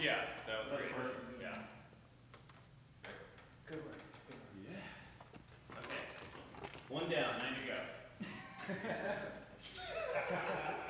Yeah, that was great. perfect. Yeah. Good one. Good work. Yeah. Okay. One down, nine to go.